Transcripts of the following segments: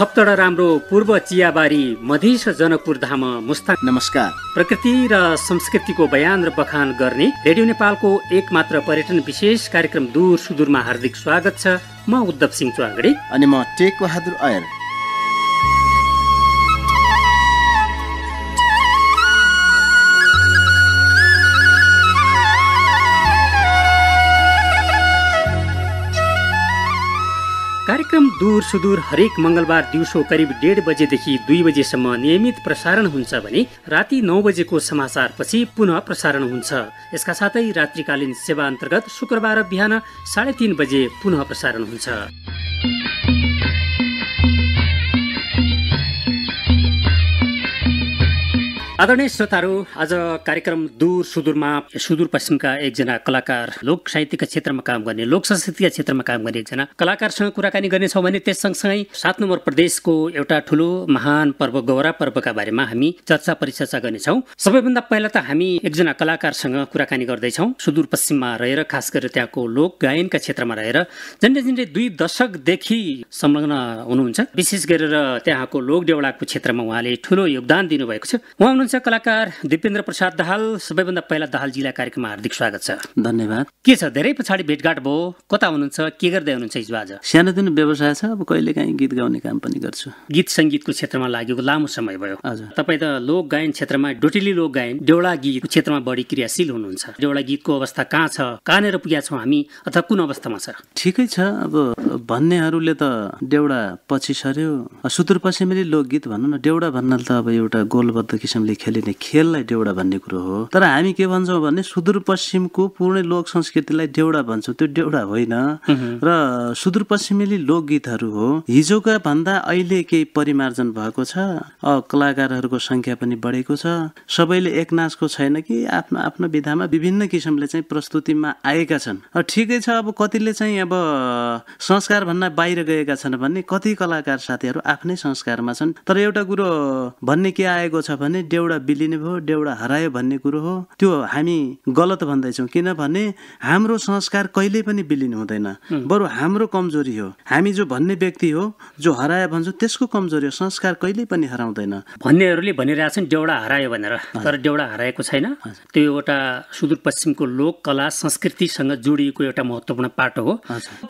खप्तड राम्रो पूर्व चियाबारी मधेस जनकपुर धाम मुस्ताङ। नमस्कार। प्रकृति र संस्कृतिको बयान र बखान गर्ने रेडियो नेपालको एकमात्र पर्यटन विशेष कार्यक्रम दूर सुदूरमा हार्दिक स्वागत छ। म उद्धव सिंह चौहागडे अनि म टेक बहादुर अयर। दूर सुदूर हरेक मङ्गलबार दिउँसो करिब डेढ बजेदेखि दुई बजेसम्म नियमित प्रसारण हुन्छ भने राति नौ बजेको समाचारपछि पुनः प्रसारण हुन्छ। यसका साथै रात्रिकालीन सेवा अन्तर्गत शुक्रबार बिहान साढे तिन बजे पुनः प्रसारण हुन्छ। आदरणीय श्रोताहरू आज कार्यक्रम दूर सुदूरमा सुदूरपश्चिमका एकजना कलाकार लोक साहित्यका क्षेत्रमा काम गर्ने लोक संस्कृतिका क्षेत्रमा काम गर्ने एकजना कलाकारसँग कुराकानी गर्नेछौँ भने त्यस सँगसँगै सात नम्बर प्रदेशको एउटा ठुलो महान पर्व गौरा पर्वका बारेमा हामी चर्चा परिचर्चा गर्नेछौँ। सबैभन्दा पहिला त हामी एकजना कलाकारसँग कुराकानी गर्दैछौँ। सुदूरपश्चिममा रहेर खास गरेर त्यहाँको लोक गायनका क्षेत्रमा रहेर झन्डै झन्डै दुई दशकदेखि संलग्न हुनुहुन्छ। विशेष गरेर त्यहाँको लोक देउडाको क्षेत्रमा उहाँले ठुलो योगदान दिनुभएको छ। उहाँ हुनुहुन्छ कलाकार दिपेन्द्र प्रसाद दाहाल सबैभन्दा पहिला दाहाल जिल्ला कार्यक्रममा हार्दिक स्वागत छ। धन्यवाद। के छ? धेरै पछाडि भेटघाट भयो। कता हुनुहुन्छ? के गर्दै हुनुहुन्छ हिजो आज? सानोतिनो व्यवसाय छ। अब कहिले काहीँ गीत गाउने काम पनि गर्छु। गीत सङ्गीतको क्षेत्रमा लागेको लामो समय भयो। हजुर। तपाईँ त लोक गायन क्षेत्रमा डोटेली लोक गायन देउडा गीतको क्षेत्रमा बढी क्रियाशील हुनुहुन्छ। देउडा गीतको अवस्था कहाँ छ? कहाँनिर पुगेका छौँ हामी? अथवा कुन अवस्थामा छ? ठिकै छ। अब भन्नेहरूले त देउडा पछि सर्यो सुदूरपश्चिमेली लोकगीत भनौँ न। देउडा भन्नाले त अब एउटा गोलबद्ध किसिमले खेलिने खेललाई देउडा भन्ने कुरो हो। तर हामी के भन्छौँ भने सुदूरपश्चिमको पूर्ण लोक संस्कृतिलाई देउडा भन्छौँ। त्यो देउडा होइन। र सुदूरपश्चिमेली लोकगीतहरू हो। हिजोका भन्दा अहिले केही परिमार्जन भएको छ। कलाकारहरूको सङ्ख्या पनि बढेको छ। सबैले एक नाचको छैन कि आफ्नो आफ्नो विधामा विभिन्न किसिमले चाहिँ प्रस्तुतिमा आएका छन्। ठिकै छ अब कतिले चाहिँ अब संस्कार भन्न बाहिर गएका छन् भने कति कलाकार साथीहरू आफ्नै संस्कारमा छन्। तर एउटा कुरो भन्ने के आएको छ भने देउडा बिलिने भयो देउडा हरायो भन्ने कुरो हो। त्यो हामी गलत भन्दैछौँ। किनभने हाम्रो संस्कार कहिल्यै पनि बिलिनु हुँदैन। बरु हाम्रो कमजोरी हो। हामी जो भन्ने व्यक्ति हो जो हरायो भन्छौँ त्यसको कमजोरी हो। संस्कार कहिल्यै पनि हराउँदैन। भन्नेहरूले भनिरहेछन् देउडा हरायो भनेर। तर देउडा हराएको छैन। त्यो एउटा सुदूरपश्चिमको लोक कला संस्कृतिसँग जोडिएको एउटा महत्त्वपूर्ण पाटो हो।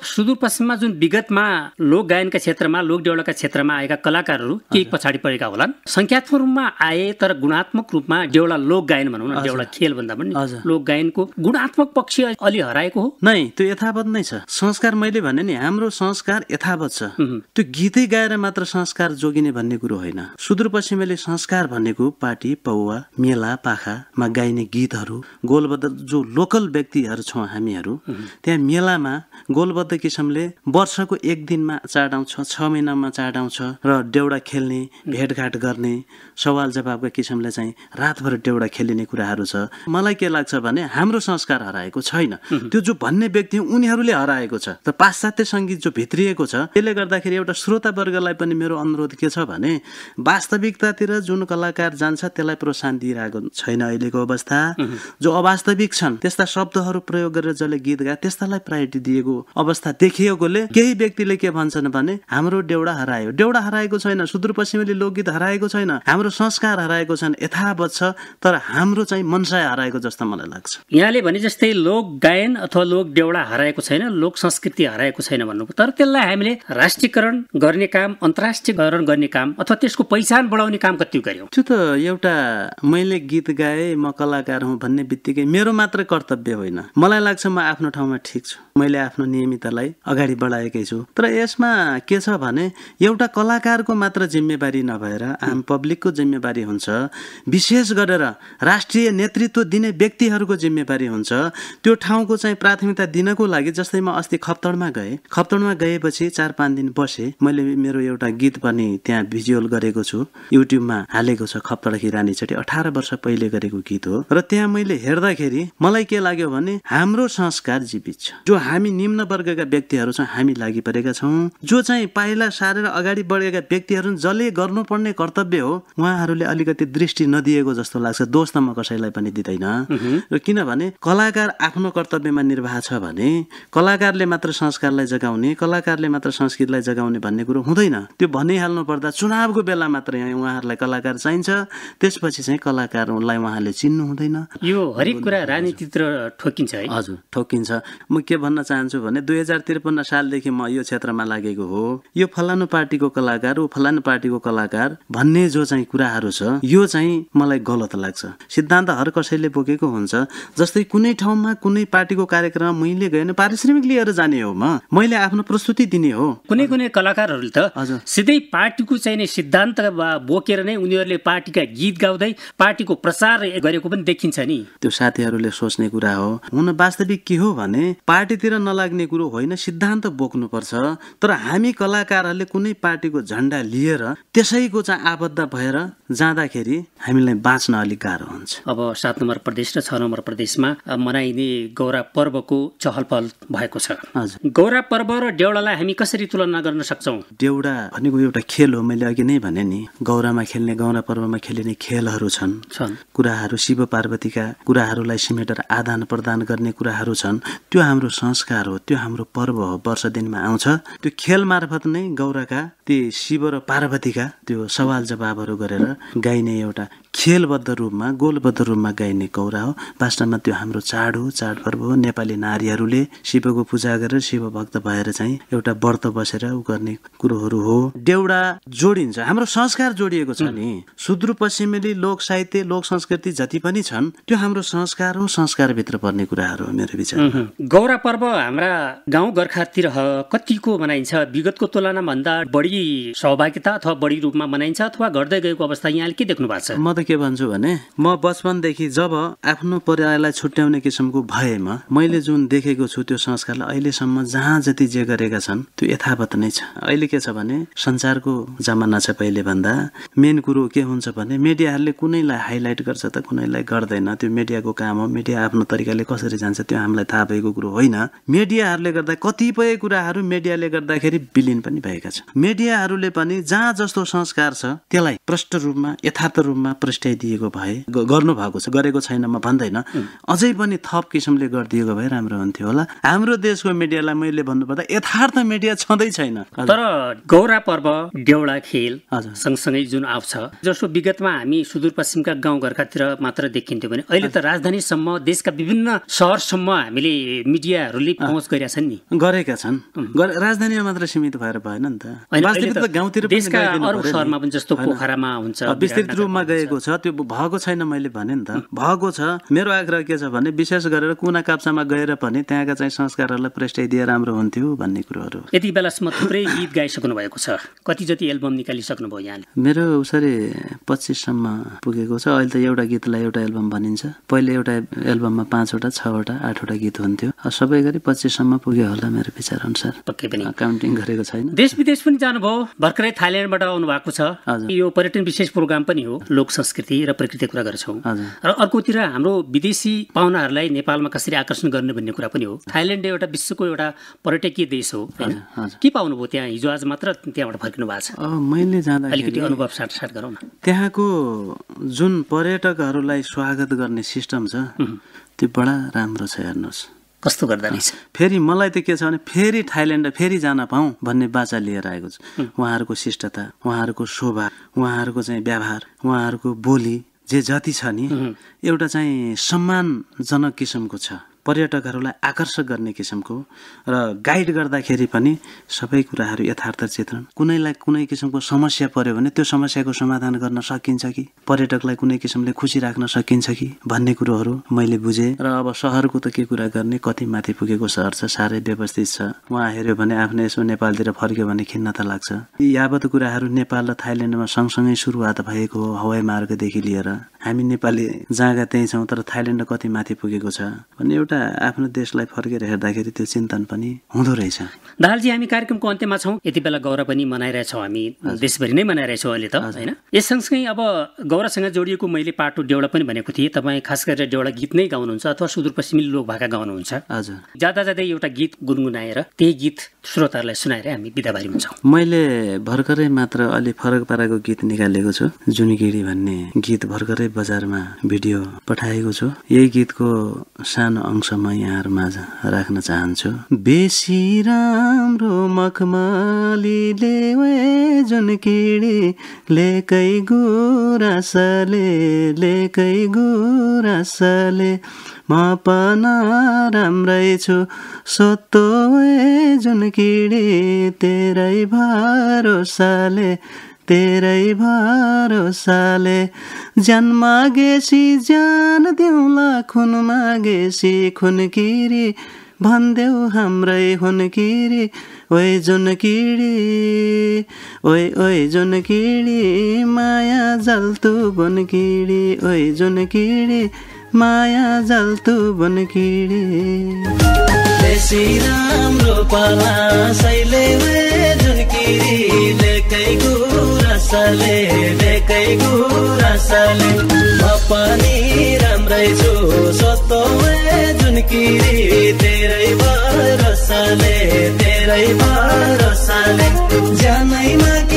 सुदूरपश्चिममा जुन विगतमा लोक गायनका क्षेत्रमा लोक देउडाका क्षेत्रमा आएका कलाकारहरू केही पछाडि परेका होलान्। सङ्ख्यात्मक रूपमा आए तर गुणात्मक रूपमा देउडा लोक गायन भनौँ न देउडा खेल भन्दा पनि। लोक गायनको गुणात्मक पक्ष अलि हराएको हो। नै त्यो यथावत नै छ। संस्कार मैले भने नि हाम्रो संस्कार यथावत छ। त्यो गीतै गाएर मात्र संस्कार जोगिने भन्ने कुरो होइन। सुदूरपश्चिमेले संस्कार भनेको पार्टी पौवा मेला पाखामा गाइने गीतहरू गोलबद्ध जो लोकल व्यक्तिहरू छौँ हामीहरू त्यहाँ मेलामा गोलबद्ध किसिमले वर्षको एक दिनमा चाड आउँछ छ महिनामा चाड आउँछ र देउडा खेल्ने भेटघाट गर्ने सवाल जवाबका किसिमले चाहिँ रातभर देउडा खेलिने कुराहरू छ। मलाई के लाग्छ भने हाम्रो संस्कार हराएको छैन। त्यो जो भन्ने व्यक्ति उनीहरूले हराएको छ त पाश्चात्य सङ्गीत जो भित्रिएको छ त्यसले गर्दाखेरि एउटा श्रोतावर्गलाई पनि मेरो अनुरोध के छ भने वास्तविकतातिर जुन कलाकार जान्छ त्यसलाई प्रोत्साहन दिइरहेको छैन अहिलेको अवस्था। जो अवास्तविक छन् त्यस्ता शब्दहरू प्रयोग गरेर जसले गीत गाए त्यस्तालाई प्रायोरिटी दिएको अवस्था देखिएकोले केही व्यक्तिले के भन्छन् भने हाम्रो देउडा हरायो। देउडा हराएको छैन सुदूरपश्चिमेली लोकगीत हराएको छैन। हाम्रो संस्कार हराएको छैन यथावत छ तर हाम्रो चाहिँ मनसाय हराएको जस्तो मलाई लाग्छ। यहाँले भने जस्तै लोक गायन अथवा लोक देउडा हराएको छैन लोक संस्कृति हराएको छैन भन्नु तर त्यसलाई हामीले राष्ट्रियकरण गर्ने काम अन्तर्राष्ट्रियकरण गर्ने काम अथवा त्यसको पहिचान बढाउने काम कति गर्यौँ त्यो त एउटा मैले गीत गाएँ म कलाकार हुँ भन्ने बित्तिकै मेरो मात्र कर्तव्य होइन। मलाई लाग्छ म आफ्नो ठाउँमा ठिक छु। मैले आफ्नो नियमितलाई अगाडि बढाएकै छु। तर यसमा के छ भने एउटा कलाकारको मात्र जिम्मेवारी नभएर आम पब्लिकको जिम्मेवारी हुन्छ। विशेष गरेर राष्ट्रिय नेतृत्व दिने व्यक्तिहरूको जिम्मेवारी हुन्छ। त्यो ठाउँको चाहिँ प्राथमिकता दिनको लागि जस्तै म अस्ति खप्तडमा गएँ। खप्तडमा गएपछि चार पाँच दिन बसेँ। मैले मेरो एउटा गीत पनि त्यहाँ भिजुअल गरेको छु। युट्युबमा हालेको छ खप्तड रानीचोटि अठार वर्ष पहिले गरेको गीत हो। र त्यहाँ मैले हेर्दाखेरि मलाई के लाग्यो भने हाम्रो संस्कार जीवित छ। जो हामी निम्न वर्गका व्यक्तिहरू चाहिँ हामी लागि परेका छौँ। जो चाहिँ पाइला सारेर अगाडि बढेका व्यक्तिहरू जसले गर्नुपर्ने कर्तव्य हो उहाँहरूले अलिकति दृष्टि नदिएको जस्तो लाग्छ। दोष त म कसैलाई पनि दिँदैन। र किनभने कलाकार आफ्नो कर्तव्यमा निर्वाह छ भने कलाकारले मात्र संस्कारलाई जगाउने कलाकारले मात्र संस्कृतिलाई जगाउने भन्ने कुरो हुँदैन। त्यो भनिहाल्नु पर्दा चुनावको बेला मात्र यहाँ उहाँहरूलाई कलाकार चाहिन्छ। त्यसपछि चाहिँ कलाकारलाई उहाँले चिन्नु हुँदैन। यो हरेक कुरा राजनीतितिर ठोकिन्छ है? हजुर ठोकिन्छ। म के भन्न चाहन्छु भने दुई हजार त्रिपन्न सालदेखि म यो क्षेत्रमा लागेको हो। यो फलानु पार्टीको कलाकार ऊ फलानु पार्टीको कलाकार भन्ने जो चाहिँ कुराहरू छ यो चाहिँ मलाई गलत लाग्छ। सिद्धान्त हर कसैले बोकेको हुन्छ जस्तै कुनै ठाउँमा कुनै पार्टीको कार्यक्रममा मैले गएन पारिश्रमिक लिएर जाने हो म। मैले आफ्नो प्रस्तुति दिने हो। कुनै कुनै कलाकारहरूले त हजुर। सिधै पार्टीको चाहिने सिद्धान्त बोकेर नै उनीहरूले पार्टीका गीत गाउँदै पार्टीको प्रचार गरेको पनि देखिन्छ नि। त्यो साथीहरूले सोच्ने कुरा हो। हुन वास्तविक के हो भने पार्टीतिर नलाग्ने कुरो होइन सिद्धान्त बोक्नुपर्छ तर हामी कलाकारहरूले कुनै पार्टीको झन्डा लिएर त्यसैको चाहिँ आबद्ध भएर जाँदाखेरि हामीलाई बाँच्न अलिक गाह्रो हुन्छ। अब सात नम्बर प्रदेश र छ नम्बर प्रदेशमा मनाइने गौरा पर्वको चहल पहल भएको छ। हजुर। गौरा पर्व र देउडालाई हामी कसरी तुलना गर्न सक्छौँ? देउडा भनेको एउटा खेल हो मैले अघि नै भने नि। गौरामा खेल्ने गौरा पर्वमा खेलिने खेलहरू छन्। छन्। कुराहरू शिव पार्वतीका कुराहरूलाई सिमेटेर आदान प्रदान गर्ने कुराहरू छन्। त्यो हाम्रो संस्कार हो त्यो हाम्रो पर्व हो वर्ष दिनमा आउँछ। त्यो खेल मार्फत नै गौराका ती शिव र पार्वतीका त्यो सवाल जवाबहरू गरेर गाइने एउटा खेलबद्ध रूपमा गोलबद्ध रूपमा गाइने गौरा हो। वास्तवमा त्यो हाम्रो चाड हो चाडपर्व हो। नेपाली नारीहरूले शिवको पूजा गरेर शिव भक्त भएर चाहिँ एउटा व्रत बसेर उ गर्ने कुरोहरू हो। देउडा जोडिन्छ। हाम्रो संस्कार जोडिएको छ नि। सुदूरपश्चिमेली लोक साहित्य लोक संस्कृति जति पनि छन् त्यो हाम्रो संस्कार हो संस्कारभित्र पर्ने कुराहरू हो मेरो विचार। गौरा पर्व हाम्रा गाउँ गोर्खातिर ह- कतिको मनाइन्छ? विगतको तुलनामा भन्दा बढी सहभागिता अथवा बढी रूपमा मनाइन्छ अथवा घट्दै गएको अवस्था यहाँले के देख्नु भएको छ? के भन्छु भने म बचपनदेखि जब आफ्नो परिवारलाई छुट्याउने किसिमको भएमा मैले जुन देखेको छु त्यो संस्कारलाई अहिलेसम्म जहाँ जति जे गरेका छन् त्यो यथावत नै छ। अहिले के छ भने संसारको जमाना छ पहिले भन्दा मेन कुरो के हुन्छ भने मिडियाहरूले कुनैलाई हाइलाइट गर्छ त कुनैलाई गर्दैन। त्यो मिडियाको काम हो मिडिया आफ्नो तरिकाले कसरी जान्छ त्यो हामीलाई थाहा भएको कुरो होइन। मिडियाहरूले गर्दा कतिपय कुराहरू मिडियाले गर्दाखेरि विलिन पनि भएका छन्। मिडियाहरूले पनि जहाँ जस्तो संस्कार छ त्यसलाई प्रष्ट रूपमा यथार्थ रूपमा प्रस्ट्याइदिएको भए गर्नु भएको छ गरेको छैन म भन्दैन। अझै पनि थप किसिमले गरिदिएको भए राम्रो हुन्थ्यो होला। हाम्रो देशको मिडियालाई मैले भन्नुपर्दा यथार्थ मिडिया छँदै छैन। तर गौरा पर्व देउडा खेल। सँगसँगै जुन आउँछ जसो विगतमा हामी सुदूरपश्चिमका गाउँघरकातिर मात्र देखिन्थ्यो भने अहिले त राजधानीसम्म देशका विभिन्न सहरसम्म हामीले मिडियाहरूले पहुँच गरेका छन् नि। गरेका छन्। राजधानीमा मात्र सीमित भएर भएन नि त। गाउँतिर पनि देशका अरू। सहरमा पनि जस्तो। पोखरामा हुन्छ विस्तृत रूपमा। गएको छ त्यो भएको छैन मैले भने नि त। भएको छ। मेरो आग्रह के छ भने विशेष गरेर कुना काप्चामा गएर पनि त्यहाँका चाहिँ संस्कारहरूलाई प्रेस्टाइदिए राम्रो हुन्थ्यो भन्ने कुरोहरू। यति बेलासम्म थुप्रै गीत गाइसक्नु भएको छ। कति जति एल्बम निकालिसक्नुभयो यहाँले? मेरो उसरी पच्चिससम्म पुगेको छ। अहिले त एउटा गीतलाई एउटा एल्बम भनिन्छ। पहिले एउटा एल्बममा पाँचवटा छवटा आठवटा गीत हुन्थ्यो। सबै गरी पच्चिससम्म पुग्यो होला मेरो विचार अनुसार पक्कै पनि। काउन्टिङ गरेको छैन। देश विदेश पनि जानुभयो। भर्खरै थाइल्यान्डबाट आउनु भएको छ। यो पर्यटन विशेष प्रोग्राम पनि हो। लोक संस्कृति र प्रकृतिको कुरा गर्छौँ। र अर्कोतिर हाम्रो विदेशी पाहुनाहरूलाई नेपालमा कसरी आकर्षण गर्ने भन्ने कुरा पनि हो। थाइल्यान्ड एउटा विश्वको एउटा पर्यटकीय देश हो होइन। के पाउनुभयो त्यहाँ? हिजो आज मात्र त्यहाँबाट फर्किनु भएको छ। मैले अलिकति जाँदाखेरि अनुभव साटसाट गरौँ न। त्यहाँको जुन पर्यटकहरूलाई स्वागत गर्ने सिस्टम छ त्यो बडा राम्रो छ हेर्नुहोस्। कस्तो गर्दा रहेछ फेरि मलाई त के छ भने फेरि थाइल्यान्ड फेरि जान पाऊँ भन्ने बाचा लिएर आएको छु। उहाँहरूको शिष्टता उहाँहरूको शोभा उहाँहरूको चाहिँ व्यवहार उहाँहरूको बोली जे जति छ नि एउटा चाहिँ सम्मानजनक किसिमको छ। पर्यटकहरूलाई आकर्षक गर्ने किसिमको र गाइड गर्दाखेरि पनि सबै कुराहरू यथार्थ चित्रण कुनैलाई कुनै किसिमको समस्या पर्यो भने त्यो समस्याको समाधान गर्न सकिन्छ कि? पर्यटकलाई कुनै किसिमले खुसी राख्न सकिन्छ कि? भन्ने कुरोहरू मैले बुझेँ। र अब सहरको त के कुरा गर्ने? कति माथि पुगेको सहर छ? साह्रै व्यवस्थित छ। उहाँ हेऱ्यो भने आफ्नो यसो नेपालतिर फर्क्यो भने खिन्नता लाग्छ। यी यावत कुराहरू नेपाल र थाइल्यान्डमा सँगसँगै सुरुवात भएको हो हवाई मार्गदेखि लिएर। हामी नेपाली जहाँका त्यहीँ छौँ तर थाइल्यान्ड कति माथि पुगेको छ भन्ने एउटा आफ्नो देशलाई फर्केर हेर्दाखेरि त्यो चिन्तन पनि हुँदो रहेछ। दाहालजी हामी कार्यक्रमको अन्त्यमा छौँ। यति बेला गौरव पनि मनाइरहेछौँ हामी। देशभरि नै मनाइरहेछौँ अहिले त होइन? यस सँगसँगै अब गौरवसँग जोडिएको मैले पाटो डेउडा पनि भनेको थिएँ। तपाईँ खास गरेर डेउडा गीत नै गाउनुहुन्छ अथवा सुदूरपश्चिमी लोक भाका गाउनुहुन्छ। हजुर। जाँदा जाँदै एउटा गीत गुनगुनाएर त्यही गीत श्रोताहरूलाई सुनाएर हामी बिदाबारी हुन्छौँ मैले भर्खरै मात्र अलि फरक पाराको गीत निकालेको छु। जुनगिडी भन्ने गीत भर्खरै बजारमा भिडियो पठाएको छु। यही गीतको सानो अंश म यहाँहरू माझ राख्न चाहन्छु। बेसी राम्रो मखमलीले जुनकिडी लेकै गुरासले लेकै गुरासले म पन राम्रै छु। सोतो जुन किडी तेरै भरोसाले तेरै भरोसाले ज्यान मागेसी ज्यान दिउँला खुन मागेसी खुन किरी भनिदेऊ हाम्रै हुन किरी ओइ जुन किडी ओइ ओइ जुन किडी माया जल्तु बुन किडी ओइ जुन किडी माया जल्तु बन किडी राम्रो पाला सैले जुन किडी लेकै गुरासले लेकै गुरासले म पनि राम्रै छु सतो जुन किडी तेरै भरोसाले तेरै भरोसाले जानैमा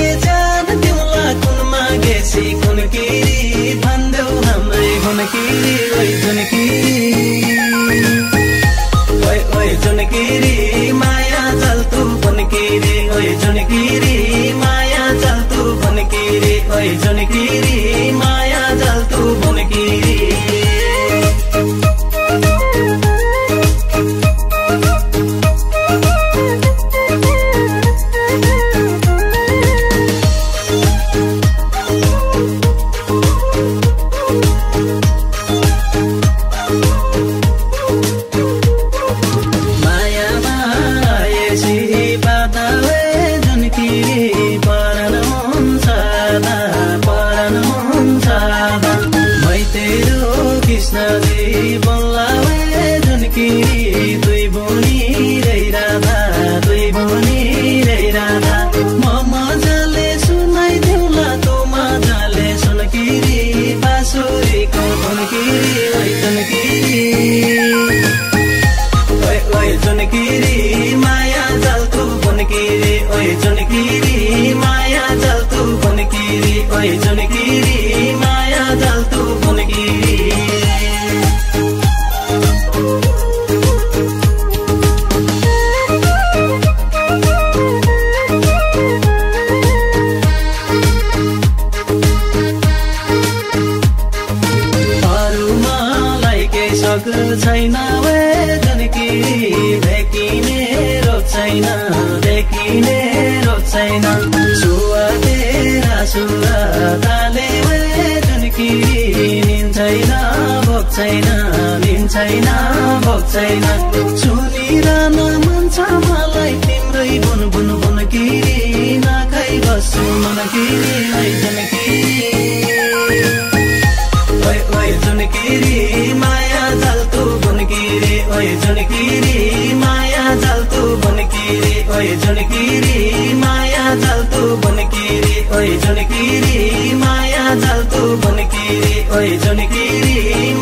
भोग छैन निन्छैन भोग छैन। सुनिरहन मन छ मलाई तिम्रै बुन बुन बुन किरी। नाखै बस्छु मन किरी है जनकी ओइ ओइ जुनकिरी माया जल्तु बुनकिरी ओइ जुनकिरी माया जल्तु बुनकिरी ओइ जुनकिरी माया जल्तु बुनकिरी ओइ जुनकिरी माया जल्तु बुनकिरी ओइ जुनकिरी